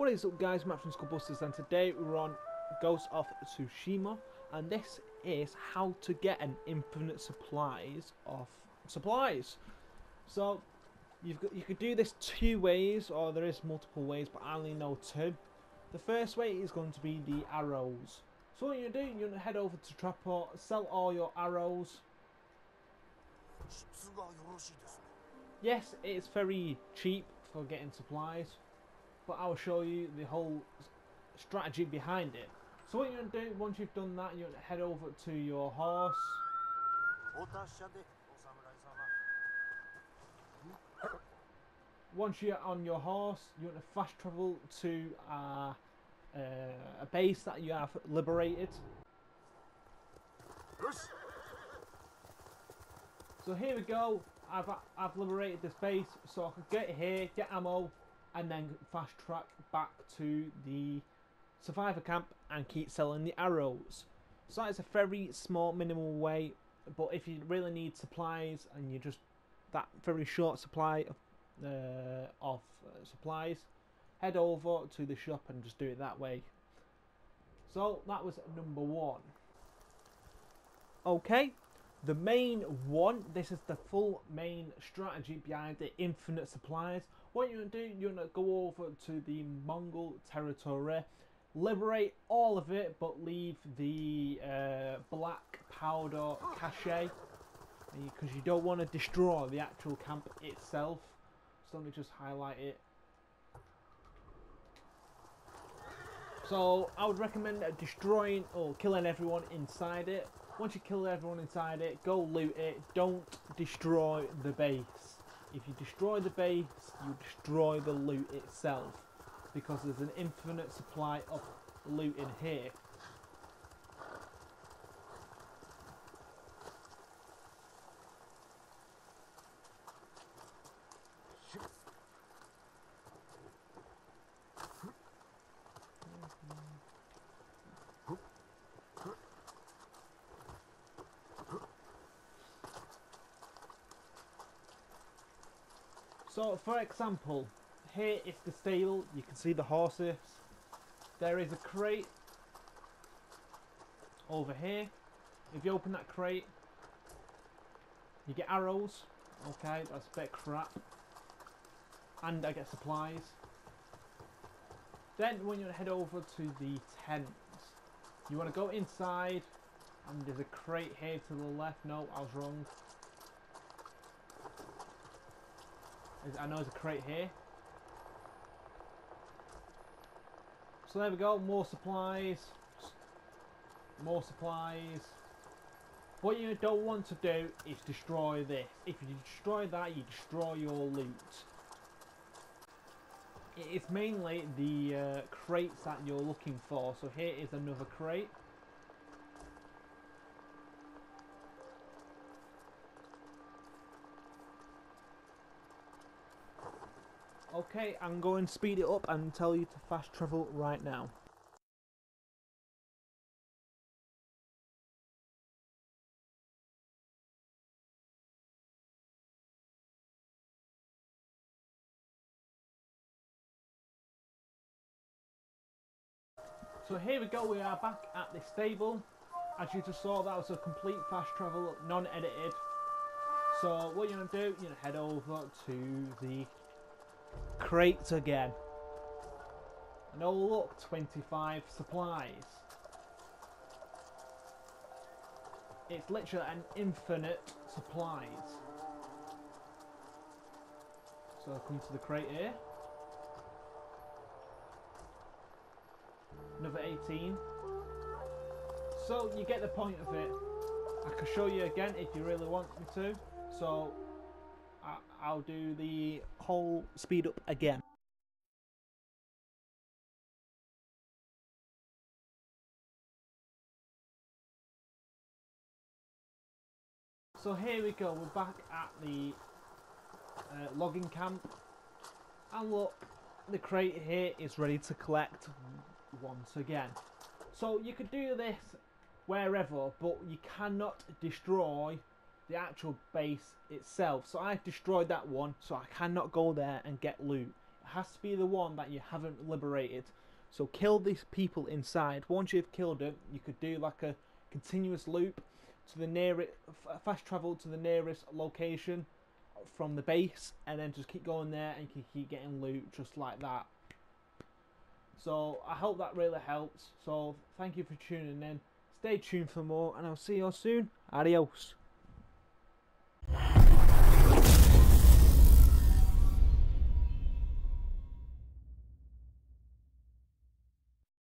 What is up guys, Matt from Skullbusters and today we're on Ghost of Tsushima and this is how to get an infinite supplies of supplies. So you've got, you could do this two ways or there is multiple ways but I only know two. The first way is going to be the arrows. So what you're doing, you're going to head over to Traport, sell all your arrows. Yes, it's very cheap for getting supplies but I'll show you the whole strategy behind it. So what you're going to do, once you've done that, you're going to head over to your horse. Once you're on your horse, you're going to fast travel to uh, uh, a base that you have liberated. So here we go. I've I've liberated this base, so I can get here, get ammo, and then fast track back to the survivor camp and keep selling the arrows. So that's a very small minimal way, but if you really need supplies and you just that very short supply of, uh, of uh, supplies, head over to the shop and just do it that way. So that was number one. Okay, the main one, this is the full main strategy behind the infinite supplies. What you're going to do, you're going to go over to the Mongol territory, liberate all of it, but leave the uh, black powder cache, because you don't want to destroy the actual camp itself. So let me just highlight it. So I would recommend destroying or killing everyone inside it once you kill everyone inside it, go loot it. Don't destroy the base. If you destroy the base, you destroy the loot itself. Because there's an infinite supply of loot in here. So, for example, here is the stable. You can see the horses. There is a crate over here. If you open that crate, you get arrows. Okay, that's a bit crap. And I get supplies. Then when you head over to the tents, you want to go inside and there's a crate here to the left. No, I was wrong. I know there's a crate here. So there we go, more supplies. More supplies. What you don't want to do is destroy this. If you destroy that, you destroy your loot. It's mainly the uh, crates that you're looking for. So here is another crate. Okay, I'm going to speed it up and tell you to fast travel right now. So here we go, we are back at the stable. As you just saw, that was a complete fast travel, non-edited. So what you're going to do, you're going to head over to the crates again. And oh look, 25 supplies. It's literally an infinite supplies. So I'll come to the crate here. Another 18. So you get the point of it. I can show you again if you really want me to. So I'll do the whole speed up again. So here we go, we're back at the uh, logging camp and look, the crate here is ready to collect once again. So you could do this wherever but you cannot destroy the actual base itself. So I've destroyed that one, so I cannot go there and get loot. It has to be the one that you haven't liberated. So kill these people inside. Once you've killed them, you could do like a continuous loop to the nearest, fast travel to the nearest location from the base, and then just keep going there and you can keep getting loot just like that. So I hope that really helps. So thank you for tuning in. Stay tuned for more, and I'll see you all soon. Adios.